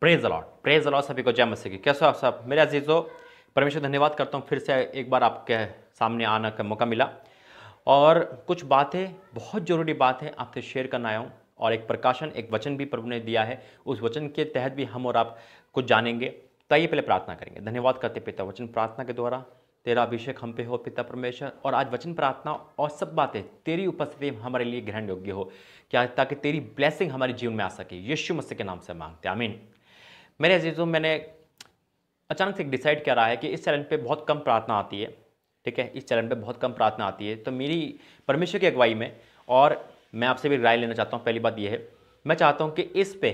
Praise allot praise allot सभी को जय मसीह की। कैसा आप सब? मेरे अजीज़ों, परमेश्वर धन्यवाद करता हूँ, फिर से एक बार आपके सामने आने का मौका मिला। और कुछ बातें, बहुत ज़रूरी बात है आपसे शेयर करना आया हूँ। और एक प्रकाशन, एक वचन भी प्रभु ने दिया है। उस वचन के तहत भी हम और आप कुछ जानेंगे। तो आइए पहले प्रार्थना करेंगे। धन्यवाद करते पिता वचन प्रार्थना के द्वारा। तेरा अभिषेक हम पे हो पिता परमेश्वर। और आज वचन प्रार्थना और सब बातें, तेरी उपस्थिति हमारे लिए ग्रहण योग्य हो। क्या ताकि तेरी ब्लेसिंग हमारे जीवन में आ सके। यीशु मसीह के नाम से मांगते आमीन। मेरे अजीज़ों, मैंने अचानक से डिसाइड किया रहा है कि इस चैनल पे बहुत कम प्रार्थना आती है, ठीक है? इस चैनल पे बहुत कम प्रार्थना आती है। तो मेरी परमेश्वर की अगुवाई में, और मैं आपसे भी राय लेना चाहता हूँ, पहली बात यह है, मैं चाहता हूँ कि इस पे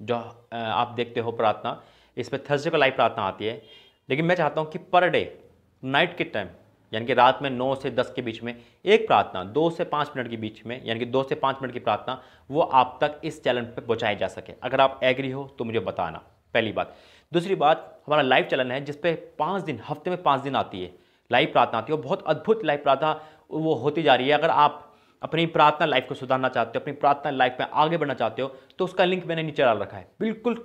जो आप देखते हो प्रार्थना, इस पर थर्सडे को लाइव प्रार्थना आती है। लेकिन मैं चाहता हूँ कि पर डे नाइट के टाइम यानी कि रात में नौ से दस के बीच में एक प्रार्थना, दो से पाँच मिनट के बीच में, यानी कि दो से पाँच मिनट की प्रार्थना, वो आप तक इस चैनल पर पहुँचाई जा सके। अगर आप एग्री हो तो मुझे बताना। पहली बात। दूसरी बात, हमारा लाइव चैनल है जिसपे पाँच दिन, हफ़्ते में पाँच दिन आती है। लाइव प्रार्थना आती है बहुत अद्भुत लाइव प्रार्थना वो होती जा रही है। अगर आप अपनी प्रार्थना लाइफ को सुधारना चाहते हो, अपनी प्रार्थना लाइफ में आगे बढ़ना चाहते हो तो उसका लिंक मैंने नीचे डाल रखा है। बिल्कुल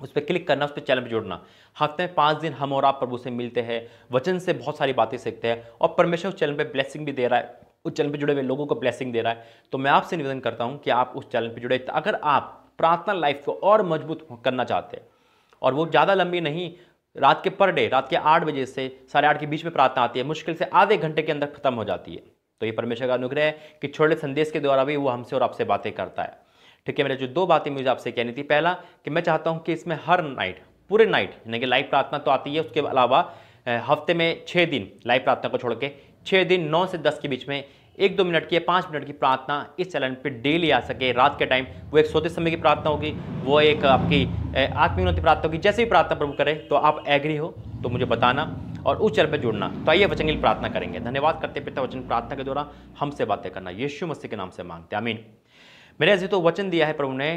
उस पर क्लिक करना, उस पर चैनल पर जुड़ना। हफ़्ते में पाँच दिन हम और आप प्रभु से मिलते हैं, वचन से बहुत सारी बातें सीखते हैं और परमेश्वर उस चैनल पर ब्लेसिंग भी दे रहा है, उस चैनल पर जुड़े हुए लोगों को ब्लेसिंग दे रहा है। तो मैं आपसे निवेदन करता हूँ कि आप उस चैनल पर जुड़े। अगर आप प्रार्थना लाइफ को और मज़बूत करना चाहते हैं। और वो ज़्यादा लंबी नहीं, रात के पर डे, रात के आठ बजे से साढ़े आठ के बीच में प्रार्थना आती है, मुश्किल से आधे घंटे के अंदर खत्म हो जाती है। तो ये परमेश्वर का अनुग्रह है कि छोटे संदेश के द्वारा भी वो हमसे और आपसे बातें करता है। ठीक है मेरे जो दो बातें मुझे आपसे कहनी थी, पहला कि मैं चाहता हूँ कि इसमें हर नाइट पूरे नाइट यानी कि लाइव प्रार्थना तो आती है, उसके अलावा हफ़्ते में छः दिन लाइव प्रार्थना को छोड़ के छः दिन नौ से दस के बीच में एक दो मिनट की या पाँच मिनट की प्रार्थना इस चैनल पे डेली आ सके। रात के टाइम वो एक सोते समय की प्रार्थना होगी, वो एक आपकी आत्मीनोति प्रार्थना होगी। जैसे भी प्रार्थना प्रभु करे तो आप एग्री हो तो मुझे बताना और उस चैनल पर जुड़ना। तो आइए वचन की प्रार्थना करेंगे। धन्यवाद करते पिता वचन प्रार्थना के द्वारा हमसे बातें करना। यीशु मसीह के नाम से मांगते आमीन। मेरे ऐसे तो वचन दिया है प्रभु ने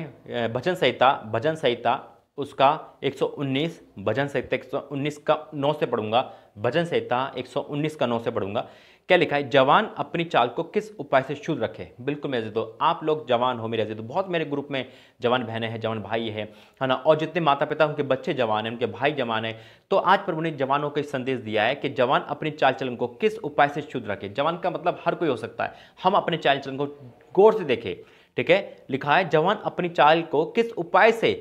भजन संहिता भजन संहिता उसका 119 भजन संहिता 119 का नौ से पढ़ूँगा, भजन संहिता 119 का नौ से पढ़ूँगा। क्या लिखा है? जवान अपनी चाल को किस उपाय से शुद्ध रखे? बिल्कुल मेरे तो आप लोग जवान हो मेरे तो बहुत मेरे ग्रुप में जवान बहनें हैं, जवान भाई है है ना? और जितने माता पिता उनके बच्चे जवान हैं, उनके भाई जवान हैं। तो आज प्रभु ने जवानों को संदेश दिया है कि जवान अपनी चाल चलन को किस उपाय से शुद्ध रखे। जवान का मतलब हर कोई हो सकता है। हम अपने चाल चलन को गौर से देखें, ठीक है? लिखा है, जवान अपनी चाल को किस उपाय से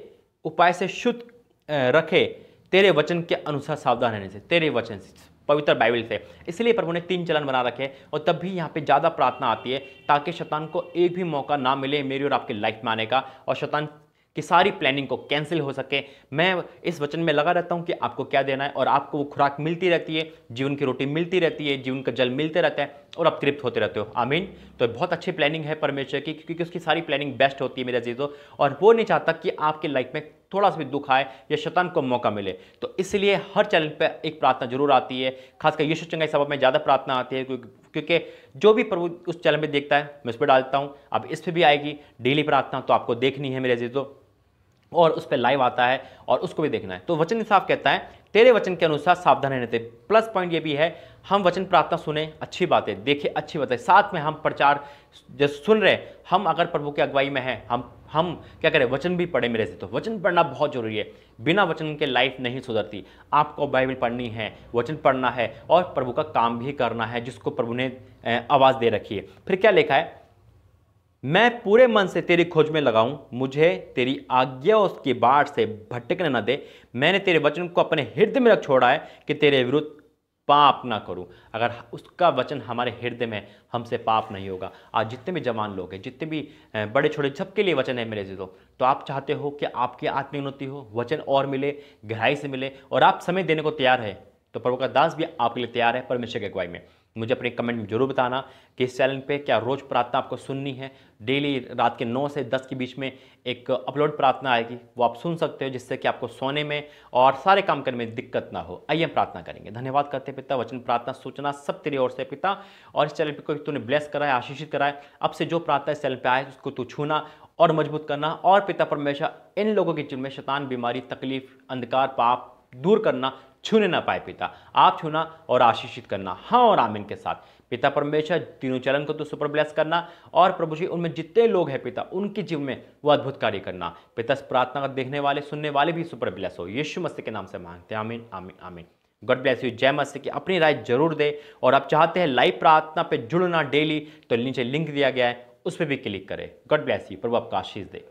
उपाय से शुद्ध रखे तेरे वचन के अनुसार सावधान रहने से, तेरे वचन से, पवित्र बाइबल से। इसलिए प्रभु ने तीन चलन बना रखे और तब भी यहाँ पे ज़्यादा प्रार्थना आती है ताकि शैतान को एक भी मौका ना मिले मेरी और आपकी लाइफ में आने का और शैतान कि सारी प्लानिंग को कैंसिल हो सके। मैं इस वचन में लगा रहता हूँ कि आपको क्या देना है और आपको वो खुराक मिलती रहती है, जीवन की रोटी मिलती रहती है, जीवन का जल मिलते रहता है और आप तृप्त होते रहते हो। आमीन। तो बहुत अच्छी प्लानिंग है परमेश्वर की, क्योंकि उसकी सारी प्लानिंग बेस्ट होती है मेरे चीज़ों और वो नहीं चाहता कि आपके लाइफ में थोड़ा सा भी दुख आए या शैतान को मौका मिले। तो इसलिए हर चैनल पर एक प्रार्थना ज़रूर आती है। खासकर यीशु चंगाई सभा में ज़्यादा प्रार्थना आती है, क्योंकि जो भी प्रभु उस चैनल में देखता है, मैं उस पर डालता हूँ। अब इस पर भी आएगी। डेली प्रार्थना तो आपको देखनी है मेरे अजीज़ों। और उस पर लाइव आता है और उसको भी देखना है। तो वचन साफ़ कहता है, तेरे वचन के अनुसार सावधान रहने थे प्लस पॉइंट ये भी है, हम वचन प्रार्थना सुने, अच्छी बातें देखें, अच्छी बातें। साथ में हम प्रचार जो सुन रहे हम अगर प्रभु की अगुवाई में हैं, हम हम क्या करें, वचन भी पढ़े मेरे से तो वचन पढ़ना बहुत ज़रूरी है। बिना वचन के लाइफ नहीं सुधरती। आपको बाइबल पढ़नी है, वचन पढ़ना है और प्रभु का काम भी करना है, जिसको प्रभु ने आवाज़ दे रखी है। फिर क्या लिखा है? मैं पूरे मन से तेरी खोज में लगाऊँ, मुझे तेरी आज्ञा उसकी बाढ़ से भटकने न दे। मैंने तेरे वचन को अपने हृदय में रख छोड़ा है कि तेरे विरुद्ध पाप ना करूँ। अगर उसका वचन हमारे हृदय में हमसे पाप नहीं होगा। आज जितने भी जवान लोग हैं, जितने भी बड़े छोटे सबके लिए वचन है मेरे जीतो। तो आप चाहते हो कि आपकी आत्मिक उन्नति हो, वचन और मिले, गहराई से मिले और आप समय देने को तैयार है तो प्रभु का दास भी आपके लिए तैयार है, परमेश्वर की अगुवाई में। मुझे अपने कमेंट में ज़रूर बताना कि इस चैनल पे क्या रोज़ प्रार्थना आपको सुननी है। डेली रात के 9 से 10 के बीच में एक अपलोड प्रार्थना आएगी। वो आप सुन सकते हो, जिससे कि आपको सोने में और सारे काम करने में दिक्कत ना हो। आइए हम प्रार्थना करेंगे। धन्यवाद करते हैं पिता, वचन, प्रार्थना, सूचना सब तेरी ओर से पिता। और इस चैनल पर कोई तूने ब्लेस करा है आशीषित करा है अब से जो प्रार्थना इस चैनल पर आए, उसको तू छूना और मज़बूत करना। और पिता परमेश्वर, इन लोगों के जीवन में शैतान, बीमारी, तकलीफ़, अंधकार, पाप दूर करना छूने ना पाए पिता। आप छूना और आशीषित करना। हाँ और आमिन के साथ। पिता परमेश्वर, तीनों चरण को तो सुपर ब्लेस करना और प्रभु जी, उनमें जितने लोग हैं पिता, उनके जीवन में वो अद्भुत कार्य करना। पिता प्रार्थना का देखने वाले, सुनने वाले भी सुपर ब्लेस हो। यीशु मसीह के नाम से मांगते हैं। आमीन आमीन आमीन। God bless you. जय मसीह की अपनी राय ज़रूर दे। और आप चाहते हैं लाइव प्रार्थना पे जुड़ना डेली तो नीचे लिंक दिया गया है, उस पर भी क्लिक करें। God bless you. प्रभु आपका आशीष दे।